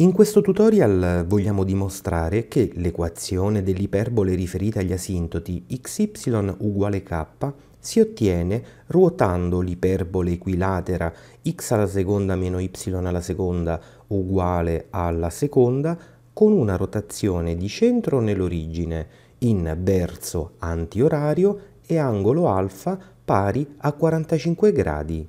In questo tutorial vogliamo dimostrare che l'equazione dell'iperbole riferita agli asintoti xy uguale k si ottiene ruotando l'iperbole equilatera x alla seconda meno y alla seconda uguale alla seconda con una rotazione di centro nell'origine in verso antiorario e angolo alfa pari a 45 gradi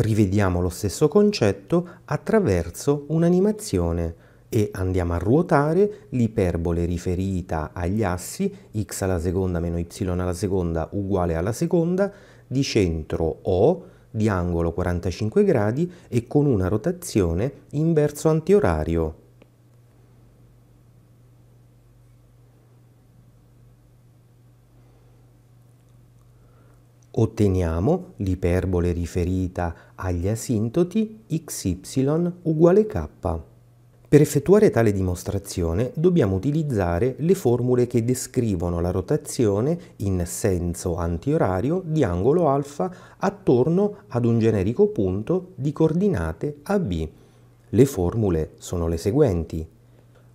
rivediamo lo stesso concetto attraverso un'animazione e andiamo a ruotare l'iperbole riferita agli assi x alla seconda meno y alla seconda uguale alla seconda di centro O di angolo 45 gradi e con una rotazione in verso antiorario. Otteniamo l'iperbole riferita agli asintoti xy uguale k. Per effettuare tale dimostrazione dobbiamo utilizzare le formule che descrivono la rotazione in senso antiorario di angolo alfa attorno ad un generico punto di coordinate AB. Le formule sono le seguenti.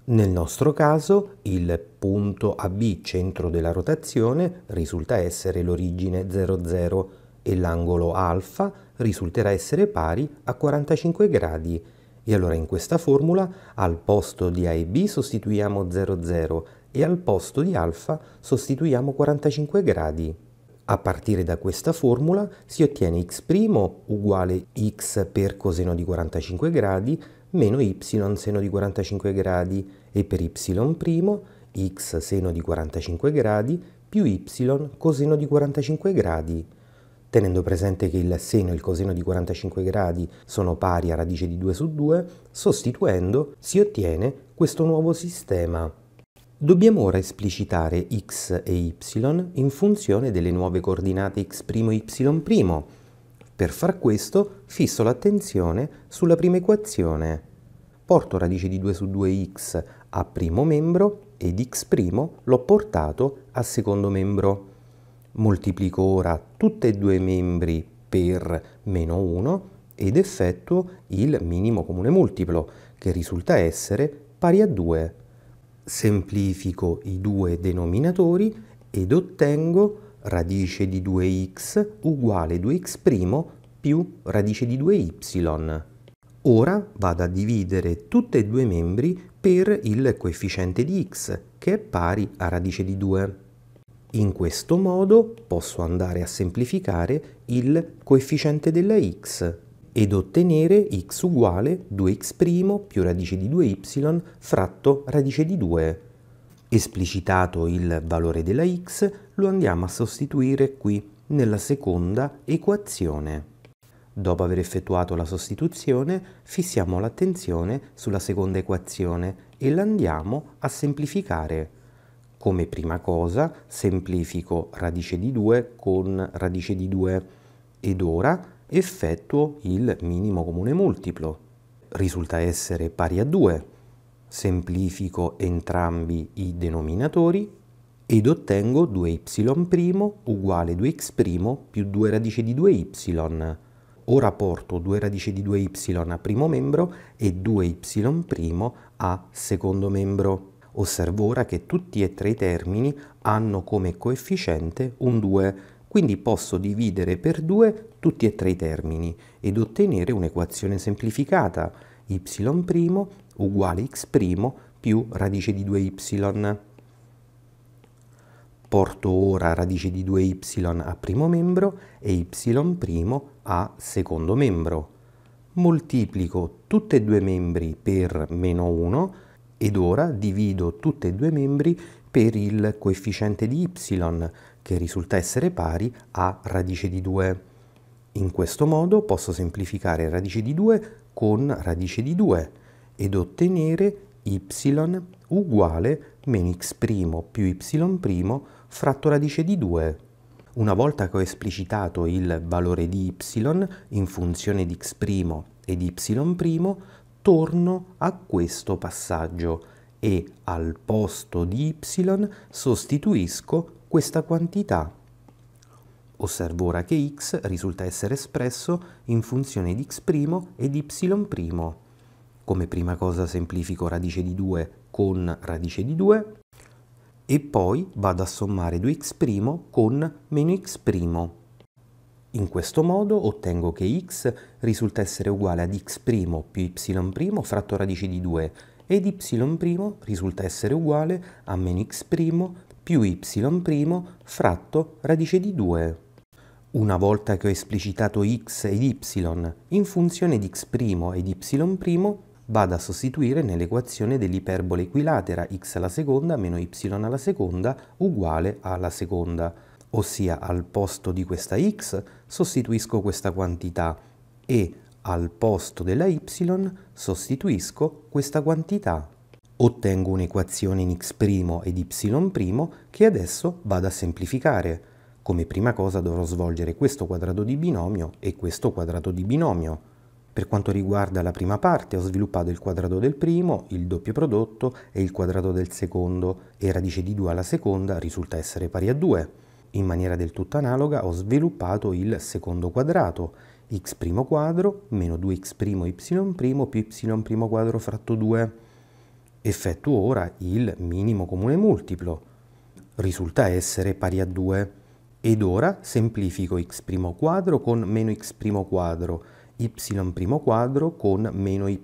Nel nostro caso il punto AB centro della rotazione risulta essere l'origine 00 e l'angolo alfa risulterà essere pari a 45 gradi. E allora in questa formula al posto di A e B sostituiamo 00 e al posto di alfa sostituiamo 45 gradi. A partire da questa formula si ottiene x' uguale x per coseno di 45 gradi meno y seno di 45 gradi e per y' x seno di 45 gradi più y coseno di 45 gradi. Tenendo presente che il seno e il coseno di 45 gradi sono pari a radice di 2 su 2, sostituendo si ottiene questo nuovo sistema. Dobbiamo ora esplicitare x e y in funzione delle nuove coordinate x' y'. Per far questo fisso l'attenzione sulla prima equazione. Porto radice di 2 su 2x a primo membro ed x' l'ho portato a secondo membro. Moltiplico ora tutti e due i membri per meno 1 ed effettuo il minimo comune multiplo, che risulta essere pari a 2. Semplifico i due denominatori ed ottengo radice di 2x uguale 2x' più radice di 2y. Ora vado a dividere tutti e due i membri per il coefficiente di x, che è pari a radice di 2. In questo modo posso andare a semplificare il coefficiente della x ed ottenere x uguale 2x' più radice di 2y fratto radice di 2. Esplicitato il valore della x, lo andiamo a sostituire qui nella seconda equazione. Dopo aver effettuato la sostituzione, fissiamo l'attenzione sulla seconda equazione e l'andiamo a semplificare. Come prima cosa semplifico radice di 2 con radice di 2 ed ora effettuo il minimo comune multiplo. Risulta essere pari a 2 semplifico entrambi i denominatori ed ottengo 2y' uguale 2x' più 2 radice di 2y. Ora porto 2 radici di 2y a primo membro e 2y' a secondo membro. Osservo ora che tutti e tre i termini hanno come coefficiente un 2, quindi posso dividere per 2 tutti e tre i termini ed ottenere un'equazione semplificata y' uguale x' più radice di 2y. Porto ora radice di 2y a primo membro e y' a secondo membro. Moltiplico tutti e due membri per meno 1 ed ora divido tutti e due membri per il coefficiente di y che risulta essere pari a radice di 2. In questo modo posso semplificare radice di 2 con radice di 2 ed ottenere y uguale meno x' più y' fratto radice di 2. Una volta che ho esplicitato il valore di y in funzione di x' e di y', torno a questo passaggio e al posto di y sostituisco questa quantità. Osservo ora che x risulta essere espresso in funzione di x' e di y'. Come prima cosa semplifico radice di 2 con radice di 2 e poi vado a sommare 2x' con meno x'. In questo modo ottengo che x risulta essere uguale ad x' più y' fratto radice di 2 ed y' risulta essere uguale a meno x' più y' fratto radice di 2. Una volta che ho esplicitato x ed y in funzione di x' ed y', vado a sostituire nell'equazione dell'iperbole equilatera x alla seconda meno y alla seconda uguale alla seconda, ossia al posto di questa x sostituisco questa quantità e al posto della y sostituisco questa quantità. Ottengo un'equazione in x' ed y' che adesso vado a semplificare. Come prima cosa dovrò svolgere questo quadrato di binomio e questo quadrato di binomio. Per quanto riguarda la prima parte ho sviluppato il quadrato del primo, il doppio prodotto e il quadrato del secondo e radice di 2 alla seconda risulta essere pari a 2. In maniera del tutto analoga ho sviluppato il secondo quadrato, x' quadro meno 2x' y' più y' quadro fratto 2. Effettuo ora il minimo comune multiplo. Risulta essere pari a 2. Ed ora semplifico x' quadro con meno x' quadro y' quadro con meno y'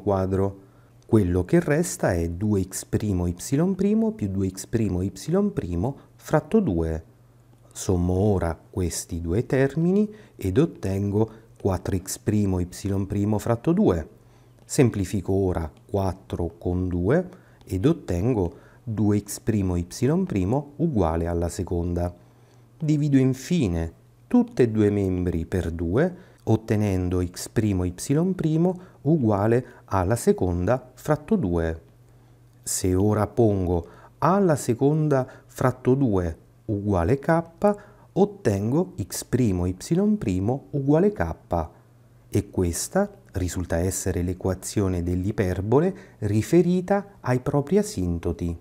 quadro. Quello che resta è 2x' y' più 2x' y' fratto 2. Sommo ora questi due termini ed ottengo 4x' y' fratto 2. Semplifico ora 4 con 2 ed ottengo 2x' y' uguale alla seconda. Divido infine tutti e due membri per 2 ottenendo x' y' uguale alla seconda fratto 2. Se ora pongo alla seconda fratto 2 uguale k, ottengo x' y' uguale k e questa risulta essere l'equazione dell'iperbole riferita ai propri asintoti.